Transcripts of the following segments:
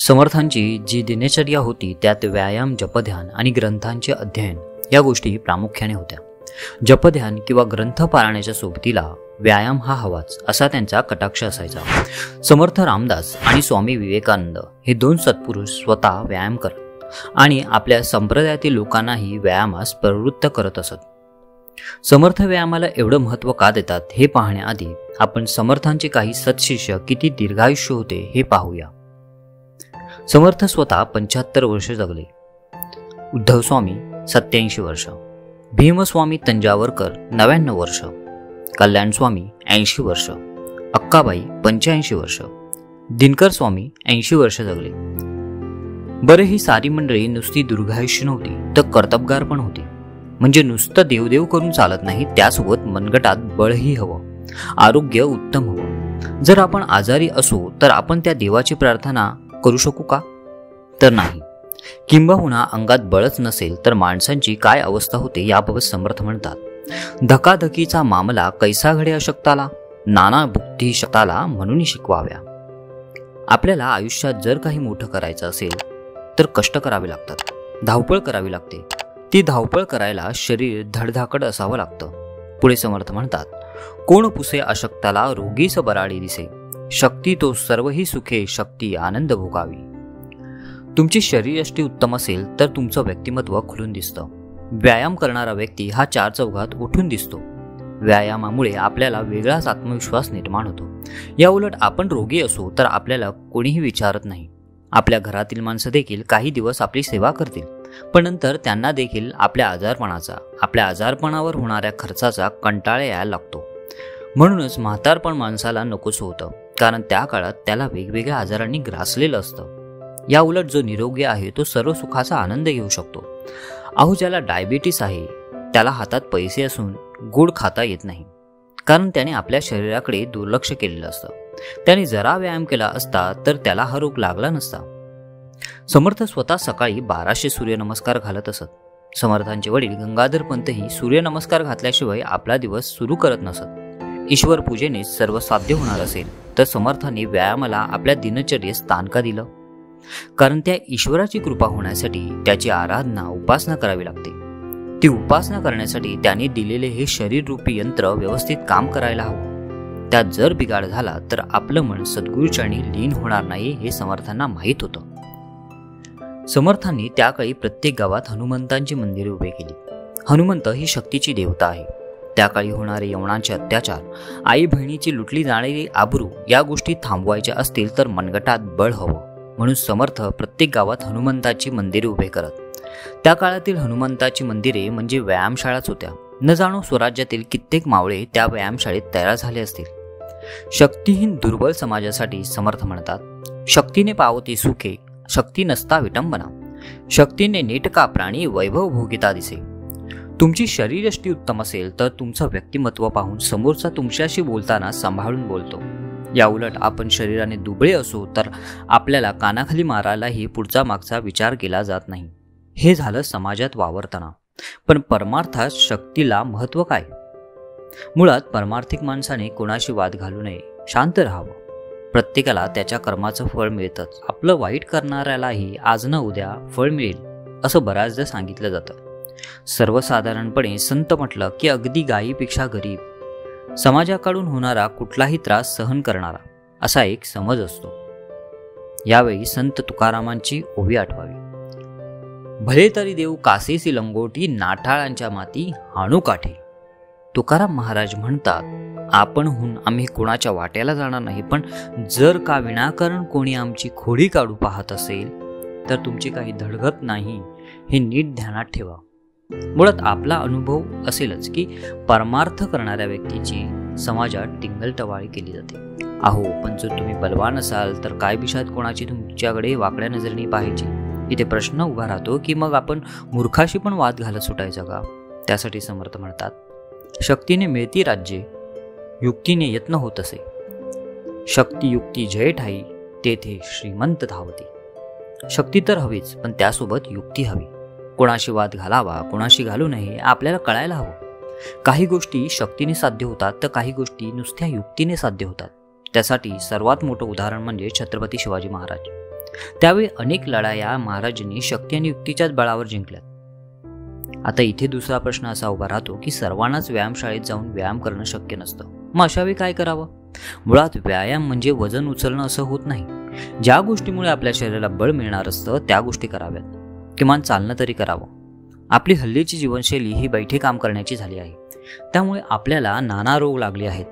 समर्थांची जी दिनचर्या होती त्यात व्यायाम जपध्यान आणि ग्रंथांचे अध्ययन या गोष्टी प्रामुख्याने होत्या. जपध्यान किंवा ग्रंथ पाळण्याच्या सोबतीला व्यायाम हा हवाच असा त्यांचा कटाक्ष असायचा. समर्थ रामदास आणि स्वामी विवेकानंद हे दोन सत्पुरुष स्वतः व्यायाम करत आणि आपल्या संप्रदायातील लोकांनाही व्यायामास प्रवृत्त करत असत. समर्थ व्यायामाला एवढं महत्त्व का देतात हे पाहण्याआधी आपण समर्थांचे काही सत्शिष्य किती दीर्घायुष्य होते हे पाहूया. समर्थ स्वतः पंच्याहत्तर वर्ष जगले. उद्धव स्वामी सत्याऐंशी वर्ष. भीमस्वामी तंजावरकर नव्याण्णव वर्ष. कल्याण स्वामी ऐंशी वर्ष. अक्काबाई पंच्याऐंशी वर्ष. दिनकर स्वामी ऐंशी वर्ष जगले. बरे ही सारी मंडळी नुसती दुर्गायुष्य नव्हती तर कर्तबगार पण होती. म्हणजे नुसतं देवदेव करून चालत नाही त्यासोबत मनगटात बळही हवं. आरोग्य उत्तम हवं. जर आपण आजारी असू तर आपण त्या देवाची प्रार्थना करू शकू का? तर नाही. किंबहुना अंगात बळच नसेल तर माणसांची काय अवस्था होते याबाबत समर्थ म्हणतात. धकाधकीचा मामला कैसा घडे अशक्ताला? नाना बुद्धी शताला म्हणून शिकवाव्या. आपल्याला आयुष्यात जर काही मोठं करायचं असेल तर कष्ट करावे लागतात. धावपळ करावी लागते. ती धावपळ करायला शरीर धडधाकड असावं लागतं. पुढे समर्थ म्हणतात. कोण पुसे अशक्ताला रोगीस बराळी दिसे? शक्ती तो सर्वही सुखे शक्ती आनंद भोगावी. तुमची शरीरयष्टी उत्तम असेल तर तुमचं व्यक्तिमत्व खुलून दिसतं. व्यायाम करणारा व्यक्ती हा चार चौघात उठून दिसतो. व्यायामामुळे आपल्याला वेगळाच आत्मविश्वास निर्माण होतो. या उलट आपण रोगी असू तर आपल्याला कोणीही विचारत नाही. आपल्या घरातील माणसं देखील काही दिवस आपली सेवा करतील पण नंतर त्यांना देखील आपल्या आजारपणाचा आपल्या आजारपणावर होणाऱ्या खर्चाचा कंटाळा यायला लागतो. म्हणूनच म्हातारपण माणसाला नकोस होतं. कारण त्या काळात त्याला वेगवेगळ्या आजारांनी ग्रासलेलं असतं. या उलट जो निरोगी आहे तो सर्व सुखाचा आनंद घेऊ शकतो. अहो ज्याला डायबिटीस आहे त्याला हातात पैसे असून गोड खाता येत नाही. कारण त्याने आपल्या शरीराकडे दुर्लक्ष केलेलं असतं. त्याने जरा व्यायाम केला असता तर त्याला हा रोग लागला नसता. समर्थ स्वतः सकाळी बाराशे सूर्यनमस्कार घालत असत. समर्थांचे वडील गंगाधर पंतही सूर्यनमस्कार घातल्याशिवाय आपला दिवस सुरू करत नसत. ईश्वर पूजेने सर्व साध्य होणार असेल. तर समर्थांनी व्यायामाला आपल्या दिनचर्येत स्थान का दिलं? कारण त्या ईश्वराची कृपा होण्यासाठी त्याची आराधना उपासना करावी लागते. ती उपासना करण्यासाठी त्याने दिलेले हे शरीर रूपी यंत्र व्यवस्थित काम करायला हवं. त्यात जर बिघाड झाला तर आपलं मन सद्गुरूचरणी लीन होणार नाही हे समर्थांना माहीत होतं. समर्थांनी त्या काळी प्रत्येक गावात हनुमंतांची मंदिरे उभे केली. हनुमंत ही शक्तीची देवता आहे. त्या काळी होणारे यवनांचे अत्याचार आई बहिणीची लुटली जाणारी आबरू या गोष्टी थांबवायच्या असतील तर मनगटात बळ हवं. म्हणून समर्थ प्रत्येक गावात हनुमंताची मंदिरे उभे करत. त्या काळातील हनुमंताची मंदिरे म्हणजे व्यायामशाळाच होत्या. न जाणो स्वराज्यातील कित्येक मावळे त्या व्यायामशाळेत तयार झाले असतील. शक्तीहीन दुर्बल समाजासाठी समर्थ म्हणतात शक्तीने पावती सुखे शक्ती नसता विटंबना शक्तीने नेटका प्राणी वैभव भोगिता दिसे. तुमची शरीरयष्टी उत्तम असेल तर तुमचं व्यक्तिमत्व पाहून समोरचा तुमच्याशी बोलताना सांभाळून बोलतो. या उलट आपण शरीराने दुबळे असू तर आपल्याला कानाखाली मारायलाही पुढचा मागचा विचार केला जात नाही. हे झालं समाजात वावरताना. पण परमार्थात शक्तीला महत्त्व काय? मुळात परमार्थिक माणसाने कोणाशी वाद घालू नये शांत राहावं. प्रत्येकाला त्याच्या कर्माचं फळ मिळतंच. आपलं वाईट करणाऱ्यालाही आज न उद्या फळ मिळेल असं बऱ्याचदा सांगितलं जातं. सर्वसाधारणपणे संत म्हटलं की अगदी गायीपेक्षा गरीब. समाजाकडून होणारा कुठलाही त्रास सहन करणारा असा एक समज असतो. यावेळी संत तुकारामांची ओवी आठवावी. भले तरी देऊ कासेसी लंगोटी नाठाळांच्या माती हाणू काठे. तुकाराम महाराज म्हणतात आपणहून आम्ही कोणाच्या वाट्याला जाणार नाही पण जर का विनाकारण कोणी आमची खोडी काढू पाहत असेल तर तुमची काही धडगत नाही हे नीट ध्यानात ठेवा. मुळात आपला अनुभव असेलच की परमार्थ करणाऱ्या व्यक्तीची समाजात टिंगलटवाळी केली जाते. आहो पण जर तुम्ही बलवान असाल तर काय विषयात कोणाची तुमच्याकडे वाकड्या नजरेने पाहायची? इथे प्रश्न उभा राहतो की मग आपण मूर्खाशी पण वाद घालत सुटायचा का? त्यासाठी समर्थ म्हणतात शक्तीने मिळती राज्ये युक्तीने यत्न होत असे. शक्ती युक्ती जय ठाई तेथे श्रीमंत धावते. शक्ती तर हवीच पण त्यासोबत युक्ती हवी. कोणाशी वाद घालावा कोणाशी घालू नये आपल्याला कळायला हवं. काही गोष्टी शक्तीने साध्य होतात तर काही गोष्टी नुसत्या युक्तीने साध्य होतात. त्यासाठी सर्वात मोठं उदाहरण म्हणजे छत्रपती शिवाजी महाराज. त्यावेळी अनेक लढाया महाराजांनी शक्ती आणि युक्तीच्याच बळावर जिंकल्यात. आता इथे दुसरा प्रश्न असा उभा राहतो की सर्वांनाच व्यायामशाळेत जाऊन व्यायाम करणं शक्य नसतं. मग अशावेळी काय करावं? मुळात व्यायाम म्हणजे वजन उचलणं असं होत नाही. ज्या गोष्टीमुळे आपल्या शरीराला बळ मिळणार असतं त्या गोष्टी कराव्यात. किमान चालणं तरी करावं. आपली हल्लीची जीवनशैली ही बैठे काम करण्याची झाली आहे. त्यामुळे आपल्याला नाना रोग लागले आहेत.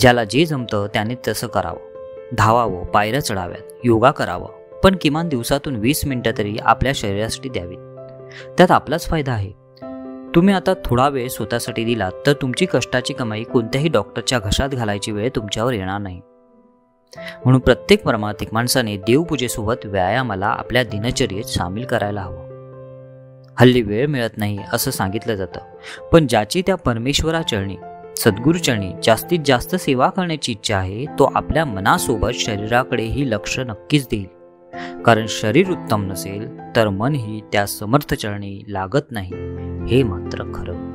ज्याला जे जमतं त्याने तसं करावं. धावावं पायऱ्या चढाव्यात योगा करावा. पण किमान दिवसातून वीस मिनटं तरी आपल्या शरीरासाठी द्यावीत. त्यात आपलाच फायदा आहे. तुम्ही आता थोडा वेळ स्वतःसाठी दिलात तर तुमची कष्टाची कमाई कोणत्याही डॉक्टरच्या घशात घालायची वेळ तुमच्यावर येणार नाही. म्हणून प्रत्येक परमार्थिक माणसाने देवपूजेसोबत व्यायामाला आपल्या दिनचर्येत सामील करायला हवं. हल्ली वेळ मिळत नाही असं सांगितलं जातं. पण ज्याची त्या परमेश्वराचरणी सद्गुरूचरणी जास्तीत जास्त सेवा करण्याची इच्छा आहे तो आपल्या मनासोबत शरीराकडेही लक्ष नक्कीच देईल. कारण शरीर उत्तम नसेल तर मनही त्या समर्थचरणी लागत नाही हे मात्र खरं.